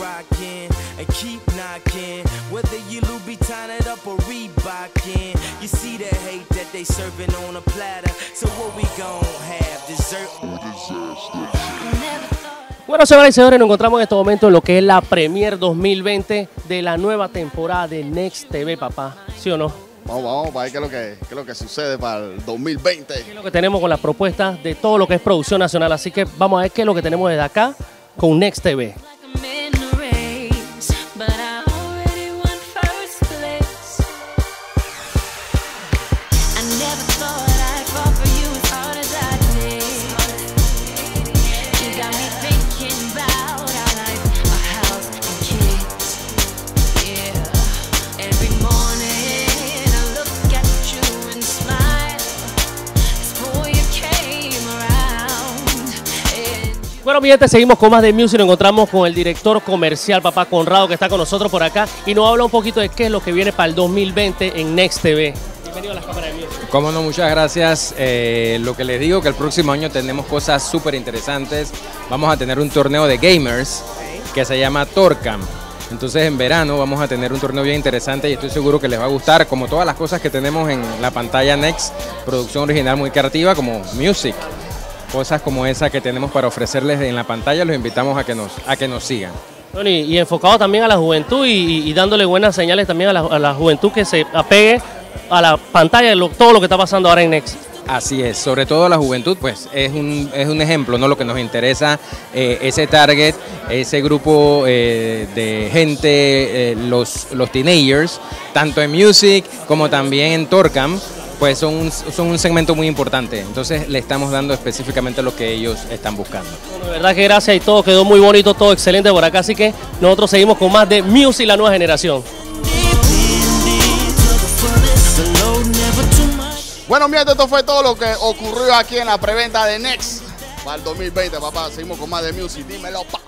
rocking and keep knocking. Whether you Louboutin it up or Reebokin, you see the hate that they serving on a platter. So what we gon' have? Dessert. Bueno, señoras y señores, nos encontramos en este momento en lo que es la Premier 2020 de la nueva temporada de Next TV, papá. ¿Sí o no? Vamos, vamos, para ver qué es lo que, qué es lo que sucede para el 2020. ¿Qué es lo que tenemos con las propuestas de todo lo que es producción nacional? Así que vamos a ver qué es lo que tenemos desde acá con Next TV. Bueno, mi gente, seguimos con más de Music. Nos encontramos con el director comercial, papá Conrado, que está con nosotros por acá y nos habla un poquito de qué es lo que viene para el 2020 en Next TV. Bienvenido a las cámaras de Music. Cómo no, muchas gracias. Eh, lo que les digo que el próximo año tenemos cosas súper interesantes. Vamos a tener un torneo de gamers que se llama Torcam. Entonces en verano vamos a tener un torneo bien interesante y estoy seguro que les va a gustar, como todas las cosas que tenemos en la pantalla Next, producción original muy creativa como Music. Cosas como esa que tenemos para ofrecerles en la pantalla, los invitamos a que nos, a que nos sigan. Y, y enfocado también a la juventud y, y dándole buenas señales también a la, a la juventud que se apegue a la pantalla de lo- todo lo que está pasando ahora en Next. Así es, sobre todo la juventud, pues es un, es un ejemplo, ¿no? Lo que nos interesa, eh, ese target, ese grupo eh, de gente, eh, los, los teenagers, tanto en Music como también en Torcam, pues son un, son un segmento muy importante. Entonces le estamos dando específicamente lo que ellos están buscando. Bueno, de verdad que gracias y todo quedó muy bonito, todo excelente por acá. Así que nosotros seguimos con más de Music, la nueva generación. Bueno, mi esto fue todo lo que ocurrió aquí en la preventa de Next para el 2020, papá. Seguimos con más de Music. Dímelo, pa.